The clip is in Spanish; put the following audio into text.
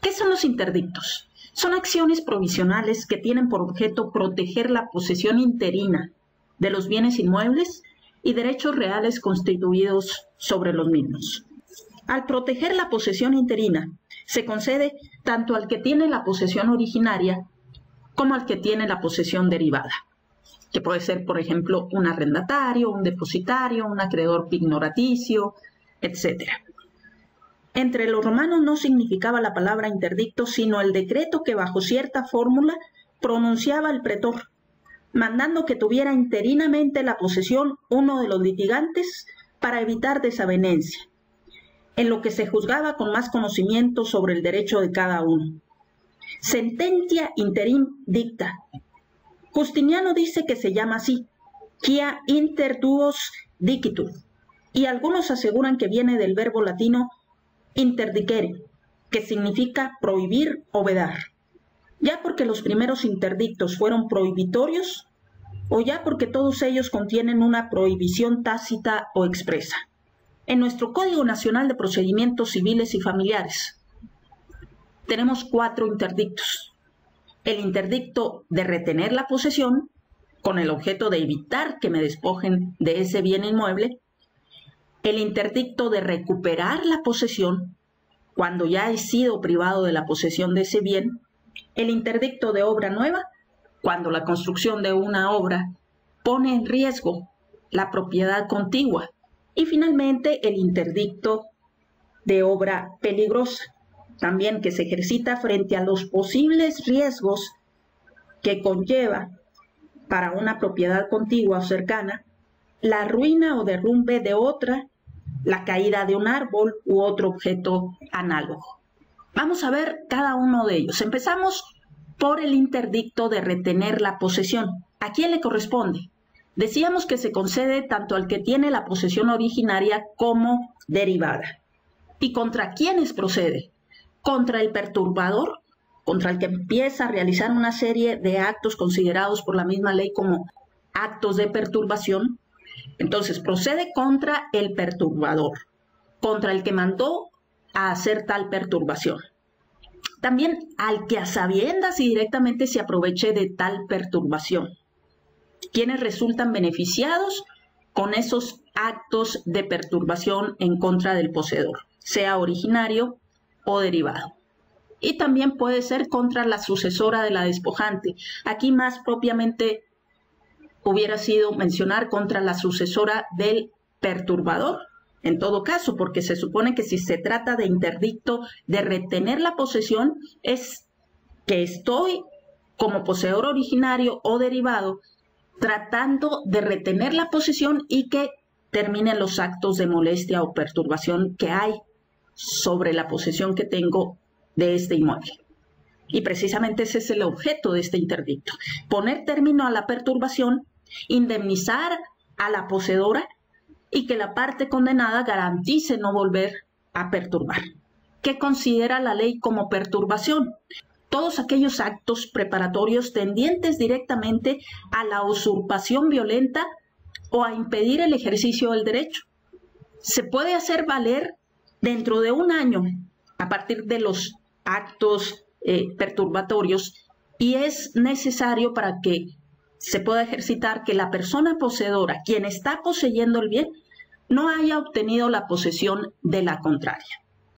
¿Qué son los interdictos? Son acciones provisionales que tienen por objeto proteger la posesión interina de los bienes inmuebles y derechos reales constituidos sobre los mismos. Al proteger la posesión interina, se concede tanto al que tiene la posesión originaria como al que tiene la posesión derivada, que puede ser, por ejemplo, un arrendatario, un depositario, un acreedor pignoraticio, etc. Entre los romanos no significaba la palabra interdicto, sino el decreto que bajo cierta fórmula pronunciaba el pretor, mandando que tuviera interinamente la posesión uno de los litigantes para evitar desavenencia, en lo que se juzgaba con más conocimiento sobre el derecho de cada uno. Sentencia interim dicta. Justiniano dice que se llama así, quia inter duos y algunos aseguran que viene del verbo latino interdicere, que significa prohibir o vedar, ya porque los primeros interdictos fueron prohibitorios o ya porque todos ellos contienen una prohibición tácita o expresa en nuestro Código Nacional de Procedimientos Civiles y Familiares. Tenemos cuatro interdictos. El interdicto de retener la posesión, con el objeto de evitar que me despojen de ese bien inmueble. El interdicto de recuperar la posesión, cuando ya he sido privado de la posesión de ese bien. El interdicto de obra nueva, cuando la construcción de una obra pone en riesgo la propiedad contigua y finalmente el interdicto de obra peligrosa, también que se ejercita frente a los posibles riesgos que conlleva para una propiedad contigua o cercana la ruina o derrumbe de otra, la caída de un árbol u otro objeto análogo. Vamos a ver cada uno de ellos. Empezamos por el interdicto de retener la posesión. ¿A quién le corresponde? Decíamos que se concede tanto al que tiene la posesión originaria como derivada. ¿Y contra quiénes procede? Contra el perturbador, contra el que empieza a realizar una serie de actos considerados por la misma ley como actos de perturbación. Entonces procede contra el perturbador, contra el que mandó a hacer tal perturbación. También al que a sabiendas y directamente se aproveche de tal perturbación quienes resultan beneficiados con esos actos de perturbación en contra del poseedor, sea originario o derivado. Y también puede ser contra la sucesora de la despojante. Aquí más propiamente hubiera sido mencionar contra la sucesora del perturbador, en todo caso, porque se supone que si se trata de interdicto de retener la posesión, es que estoy como poseedor originario o derivado tratando de retener la posesión y que terminen los actos de molestia o perturbación que hay sobre la posesión que tengo de este inmueble. Y precisamente ese es el objeto de este interdicto, poner término a la perturbación, indemnizar a la poseedora y que la parte condenada garantice no volver a perturbar. ¿Qué considera la ley como perturbación? todos aquellos actos preparatorios tendientes directamente a la usurpación violenta o a impedir el ejercicio del derecho. Se puede hacer valer dentro de un año a partir de los actos eh, perturbatorios y es necesario para que se pueda ejercitar que la persona poseedora, quien está poseyendo el bien, no haya obtenido la posesión de la contraria.